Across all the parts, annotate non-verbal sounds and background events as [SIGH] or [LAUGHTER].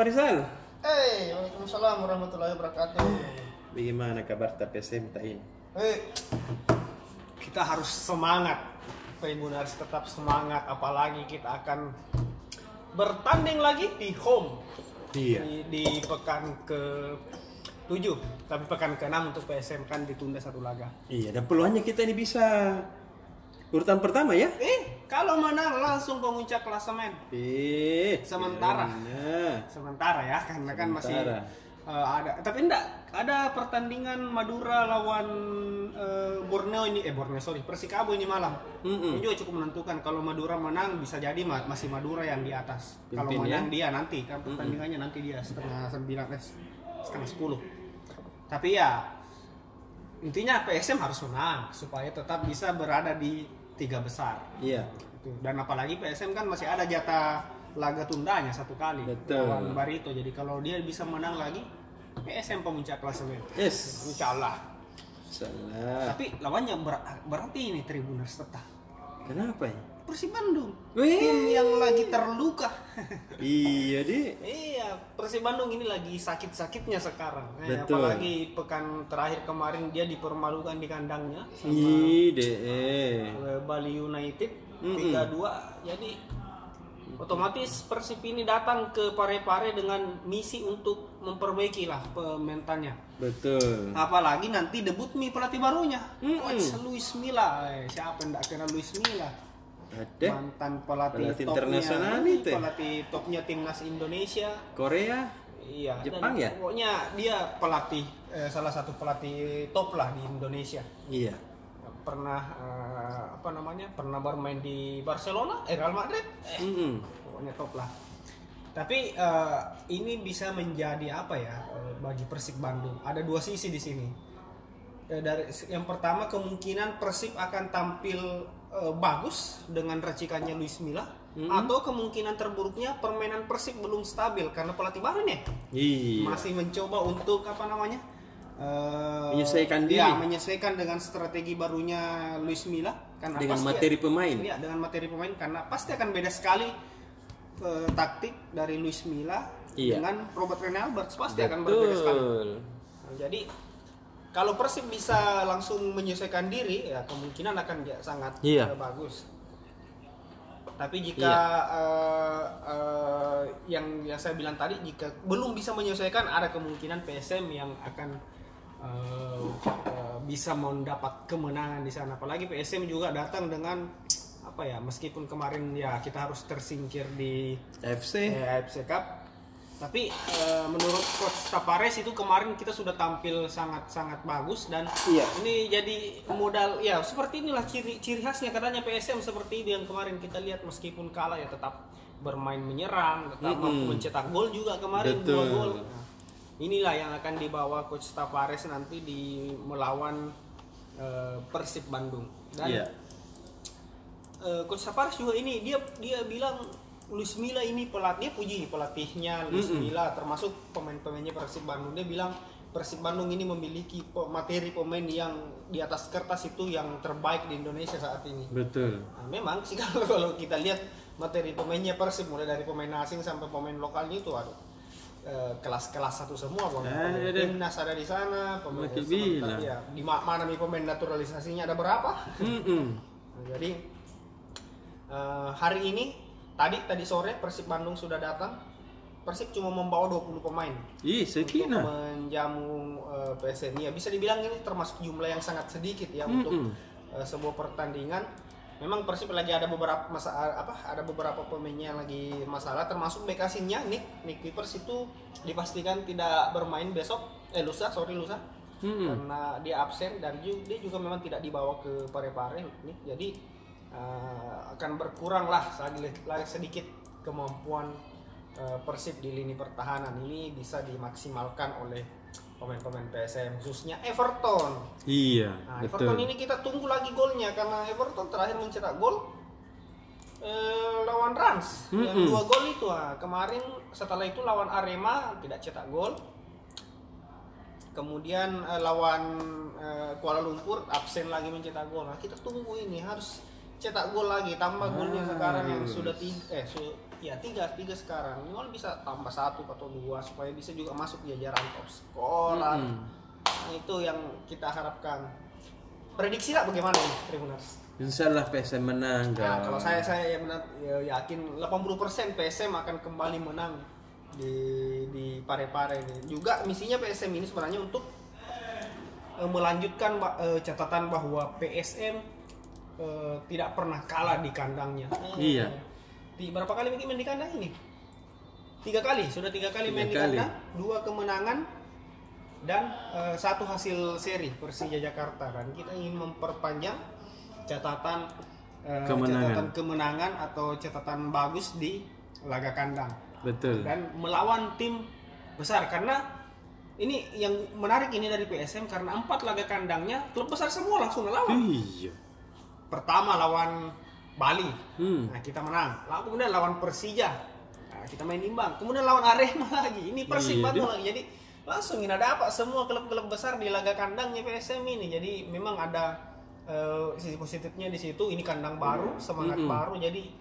Pak Rizal. Hey, Waalaikumsalam warahmatullahi wabarakatuh. Bagaimana kabar TPSM ini? Hey, kita harus semangat. Tribuners tetap semangat, apalagi kita akan bertanding lagi di home Iya. di, di pekan ke 7 tapi pekan ke 6 untuk PSM kan ditunda satu laga. Iya, dan peluangnya kita ini bisa urutan pertama ya? Eh, kalau menang langsung pemuncak klasemen. Eh, Sementara. gimana? Sementara ya, karena kan masih eh, ada. Tapi enggak, ada pertandingan Madura lawan eh, Borneo ini, eh Borneo sorry, Persikabo ini malam. Mm-mm. Ini juga cukup menentukan. Kalau Madura menang bisa jadi ma- masih Madura yang di atas. Kalau Pimpin, ya? menang dia nanti, kan pertandingannya nanti dia setengah sembilan, eh, setengah sepuluh. Tapi ya intinya PSM harus menang supaya tetap bisa berada di tiga besar. Iya. Gitu. Dan apalagi PSM kan masih ada jatah laga tundanya satu kali Betul. lawan Barito. Jadi kalau dia bisa menang lagi, PSM pemuncak klasemen. Yes. Insya Allah. Salah. Tapi lawannya ber- berarti ini Tribuners tetap. Kenapa ya? Persib Bandung. Wih. Tim yang lagi terluka. [LAUGHS] iya, Di. iya, Persib Bandung ini lagi sakit-sakitnya sekarang. Eh, Betul. apalagi pekan terakhir kemarin dia dipermalukan di kandangnya sama Ide. Bali United Mm-mm. 3-2 jadi otomatis Persib ini datang ke Parepare dengan misi untuk memperbaiki lah pementannya Betul. apalagi nanti debut mi pelatih barunya Mm-mm. Coach Luis Milla eh, siapa yang tidak kenal Luis Milla Ada. mantan pelatih, Pelatih topnya internasional itu ya? pelatih topnya timnas Indonesia Korea. iya dan Jepang ya? pokoknya dia pelatih eh, salah satu pelatih top lah di Indonesia Iya. Pernah eh, apa namanya pernah bermain di Barcelona eh Real Madrid. Eh, Mm-mm. pokoknya top lah. Tapi eh, ini bisa menjadi apa ya eh, bagi Persib Bandung? Ada dua sisi di sini. Eh, dari yang pertama kemungkinan Persib akan tampil eh, bagus dengan racikannya Luis Milla atau kemungkinan terburuknya permainan Persib belum stabil karena pelatih baru nih. Iya. masih mencoba untuk apa namanya eh, Menyesuaikan ya, diri. menyesuaikan dengan strategi barunya Luis Milla karena Dengan pasti- materi pemain. Iya, dengan materi pemain karena pasti akan beda sekali eh, taktik dari Luis Milla Iya. dengan Robert Rene Alberts pasti akan berbeda sekali. Betul. Jadi kalau Persib bisa langsung menyesuaikan diri ya kemungkinan akan ja- sangat Iya. eh, bagus. Tapi jika eh, eh, yang yang saya bilang tadi jika belum bisa menyesuaikan ada kemungkinan PSM yang akan eh, eh, bisa mendapat kemenangan di sana. Apalagi PSM juga datang dengan apa ya meskipun kemarin ya kita harus tersingkir di FC. eh, AFC Cup. Tapi eh, menurut coach Tapares itu kemarin kita sudah tampil sangat-sangat bagus dan Iya. ini jadi modal ya seperti inilah ciri ciri khasnya katanya PSM seperti ini yang kemarin kita lihat meskipun kalah ya tetap bermain menyerang, tetap Mm-mm. mampu mencetak gol juga kemarin Betul. dua gol. Inilah yang akan dibawa coach Tapares nanti di melawan eh, Persib Bandung. Dan Iya. eh, coach Tapares juga ini dia dia bilang Luis Milla ini pelatih dia puji pelatihnya Luis Mm-mm. Milla termasuk pemain-pemainnya Persib Bandung dia bilang Persib Bandung ini memiliki materi pemain yang di atas kertas itu yang terbaik di Indonesia saat ini. Betul. Nah, memang sih [LAUGHS] kalau, kalau kita lihat materi pemainnya Persib mulai dari pemain asing sampai pemain lokalnya itu aduh kelas-kelas satu semua pemain, pemain iya timnas ada di sana pemain sementara- bilang. ya, di ma- mana nih pemain naturalisasinya ada berapa Mm-mm. Nah, jadi eh, hari ini tadi tadi sore Persib Bandung sudah datang Persib cuma membawa 20 pemain Ih, untuk sekina. menjamu eh, PSM ya bisa dibilang ini termasuk jumlah yang sangat sedikit ya untuk Mm-mm. eh, sebuah pertandingan memang Persib lagi ada beberapa masa apa ada beberapa pemainnya yang lagi masalah termasuk bek asingnya Nick Nick Pipers itu dipastikan tidak bermain besok. Eh lusa sorry lusa. Mm-mm. karena dia absen dan dia juga memang tidak dibawa ke Parepare nih. Jadi eh, akan berkurang lah sedikit kemampuan eh, Persib di lini pertahanan ini bisa dimaksimalkan oleh pemain-pemain PSM khususnya Everton. Iya, Nah, betul. Everton ini kita tunggu lagi golnya karena Everton terakhir mencetak gol eh, lawan Rans yang Mm-mm. dua gol itu ah. kemarin setelah itu lawan Arema tidak cetak gol kemudian eh, lawan eh, Kuala Lumpur absen lagi mencetak gol nah kita tunggu ini harus cetak gol lagi tambah golnya sekarang yang Harus. sudah tiga eh su- ya tiga tiga sekarang minimal bisa tambah satu atau dua supaya bisa juga masuk jajaran top scorer Mm-mm. nah, itu yang kita harapkan prediksi lah bagaimana nih Tribuners Insya Allah PSM menang. Nah, kalau saya saya menat- ya, yakin 80% PSM akan kembali menang di di Parepare ini. Juga misinya PSM ini sebenarnya untuk eh, melanjutkan eh, catatan bahwa PSM eh, tidak pernah kalah di kandangnya. Iya. Di berapa kali main di kandang ini? Tiga kali, sudah tiga kali main Tiga di kali. kandang, dua kemenangan dan eh, satu hasil seri Persija Jakarta dan kita ingin memperpanjang catatan eh, Kemenangan. catatan kemenangan atau catatan bagus di laga kandang Betul. dan melawan tim besar karena ini yang menarik ini dari PSM karena empat laga kandangnya klub besar semua langsung ngelawan Iya. pertama lawan Bali. Hmm. nah kita menang. Lalu kemudian lawan Persija. Nah, kita main imbang. Kemudian lawan Arema [LAUGHS] lagi. Ini Persib Iya, lagi. Jadi langsung ini ada apa? Semua klub-klub besar di laga kandangnya PSM ini. Jadi memang ada eh, sisi positifnya di situ. Ini kandang baru semangat Mm-mm. baru. Jadi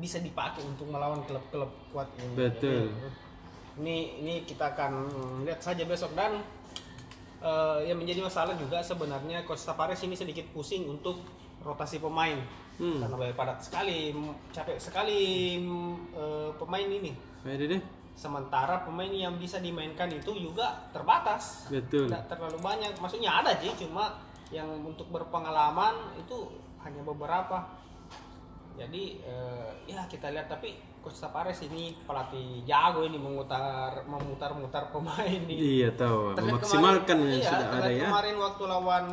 bisa dipakai untuk melawan klub-klub kuat ini. Betul. Jadi, ini ini kita akan lihat saja besok. Dan eh, yang menjadi masalah juga sebenarnya Coach Tapares ini sedikit pusing untuk rotasi pemain Hmm. karena banyak padat sekali capek sekali eh, pemain ini deh. sementara pemain yang bisa dimainkan itu juga terbatas Betul. tidak terlalu banyak maksudnya ada sih cuma yang untuk berpengalaman itu hanya beberapa jadi eh, ya kita lihat tapi Coach Tapares ini pelatih jago ini memutar memutar-mutar pemain di Iya tahu. Memaksimalkan kemarin- yang iya, sudah ada ya. Kemarin waktu lawan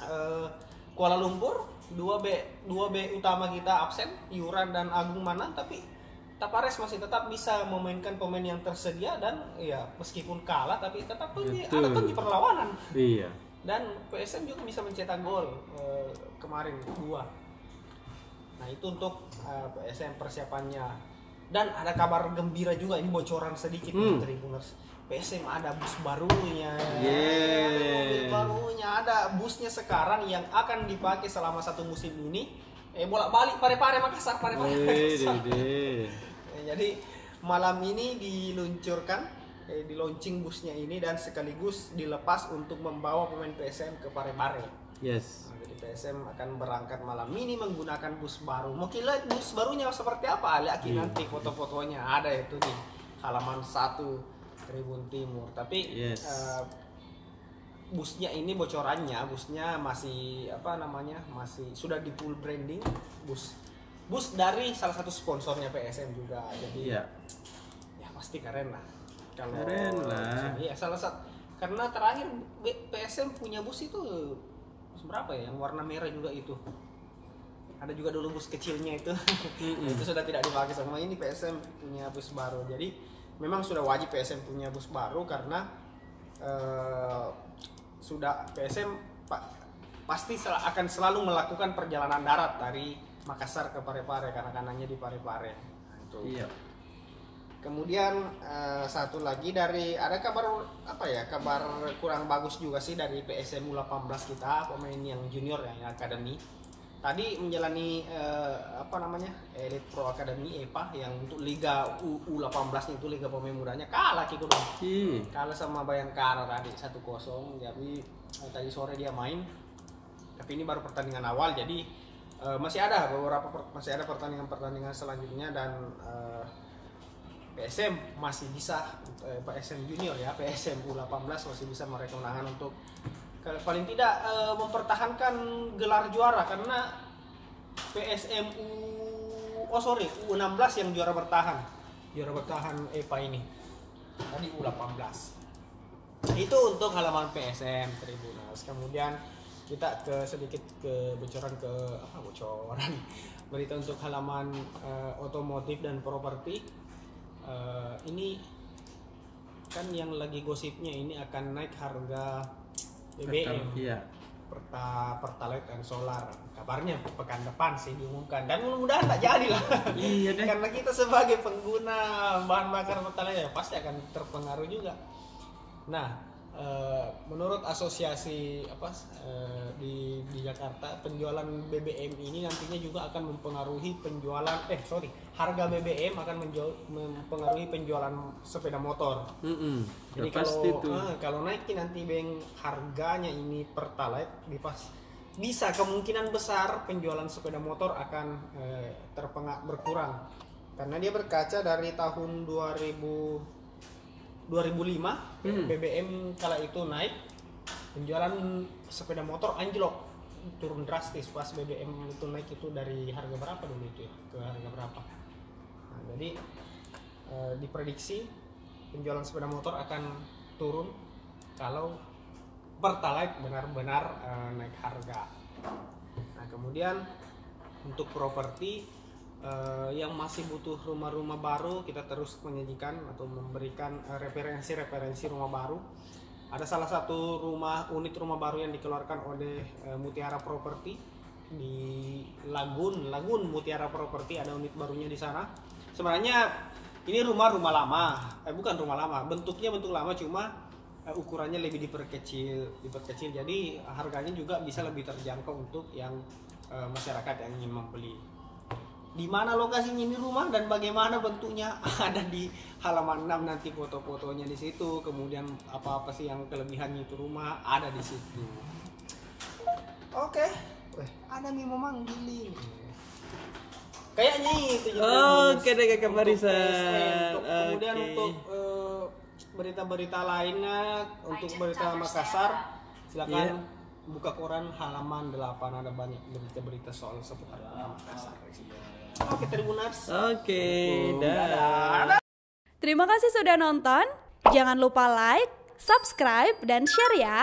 eh, Kuala Lumpur, dua B dua B utama kita absen, Yuran dan Agung Manan, tapi Tapares masih tetap bisa memainkan pemain yang tersedia dan ya meskipun kalah tapi tetap di- ada tuh di perlawanan Iya. dan PSM juga bisa mencetak gol eh, kemarin dua. Nah itu untuk eh, PSM persiapannya dan ada kabar gembira juga ini bocoran sedikit Hmm. nih Tribuners. PSM ada bus barunya. Yeay. Ada mobil barunya ada busnya sekarang yang akan dipakai selama satu musim ini. Eh bolak balik pare-pare Makassar pare-pare. Makassar. dede. [LAUGHS] Eh, Jadi malam ini diluncurkan, eh, di launching busnya ini dan sekaligus dilepas untuk membawa pemain PSM ke Parepare. Yes. Nah, Jadi PSM akan berangkat malam ini menggunakan bus baru. Mau lihat bus barunya seperti apa? Lihat Iya. nanti foto-fotonya ada itu di halaman satu Tribun Timur. Tapi Yes. eh, busnya ini bocorannya, busnya masih apa namanya? Masih sudah di full branding bus. Bus dari salah satu sponsornya PSM juga. Jadi Iya. ya pasti keren lah. Kalau Keren lah. Iya, salah satu karena terakhir PSM punya bus itu berapa ya? Yang warna merah juga itu. Ada juga dulu bus kecilnya itu. Mm-mm. [LAUGHS] itu sudah tidak dipakai sama ini PSM punya bus baru. Jadi memang sudah wajib PSM punya bus baru karena eh, sudah PSM pa- pasti sel- akan selalu melakukan perjalanan darat dari Makassar ke Parepare karena kanannya di Parepare. Nah, itu. Iya. Kemudian eh, satu lagi dari ada kabar apa ya kabar kurang bagus juga sih dari PSM U18 kita pemain yang junior ya yang akademi tadi menjalani eh, apa namanya Elite Pro Academy EPA yang untuk Liga U, U18 itu Liga pemain mudanya kalah Kiko dong Ih. kalah sama Bayangkara tadi 1-0 jadi eh, tadi sore dia main. Tapi ini baru pertandingan awal jadi eh, masih ada beberapa per- masih ada pertandingan-pertandingan selanjutnya dan eh, PSM masih bisa eh, PSM junior ya PSM U18 masih bisa meraih kemenangan untuk paling tidak eh, mempertahankan gelar juara karena PSM U oh sorry U16 yang juara bertahan. Juara bertahan EPA ini. Tadi U18 itu untuk halaman PSM Tribunas kemudian kita ke sedikit ke bocoran ke apa bocoran. [LAUGHS] Berita untuk halaman eh, otomotif dan properti. Eh, ini kan yang lagi gosipnya ini akan naik harga BBM Iya. perta pertalite dan solar kabarnya pekan depan sih diumumkan dan mudah-mudahan tak jadi lah Iya deh. karena kita sebagai pengguna bahan bakar pertalite ya pasti akan terpengaruh juga nah eh, menurut asosiasi apa eh, di di Jakarta penjualan BBM ini nantinya juga akan mempengaruhi penjualan eh sorry harga BBM akan menjual, mempengaruhi penjualan sepeda motor. Mm-mm. Ya, Jadi pasti kalau tuh. ah, kalau naikin nanti beng harganya ini pertalite di pas bisa kemungkinan besar penjualan sepeda motor akan eh, terpengak berkurang karena dia berkaca dari tahun 2000 2005 Hmm. BBM kala itu naik penjualan sepeda motor anjlok. Turun drastis pas BBM itu naik itu dari harga berapa dulu itu ya? Ke harga berapa? Nah, jadi eh, diprediksi penjualan sepeda motor akan turun kalau pertalite benar-benar eh, naik harga. Nah kemudian untuk properti eh, yang masih butuh rumah-rumah baru kita terus menyajikan atau memberikan eh, referensi-referensi rumah baru. Ada salah satu rumah unit rumah baru yang dikeluarkan oleh eh, Mutiara Property di Lagun Lagun Mutiara Property ada unit barunya di sana. Sebenarnya ini rumah rumah lama eh bukan rumah lama bentuknya bentuk lama cuma ukurannya lebih diperkecil diperkecil. Jadi harganya juga bisa lebih terjangkau untuk yang eh, masyarakat yang ingin membeli di mana lokasinya ini rumah dan bagaimana bentuknya. [LAUGHS] Ada di halaman 6 nanti foto-fotonya di situ. Kemudian apa-apa sih yang kelebihannya itu rumah ada di situ. Oke. Weh, ada Mimo manggilin kayaknya itu juga Oke deh, Kakak Untuk Marisa. Untuk- kemudian Oke. untuk eh, berita-berita lainnya untuk berita Makassar silakan. Iya. Buka koran halaman 8 ada banyak berita-berita soal seputar Makassar oke Tribuners Oke, Oh, dah. Terima kasih sudah nonton. Jangan lupa like, subscribe, dan share ya.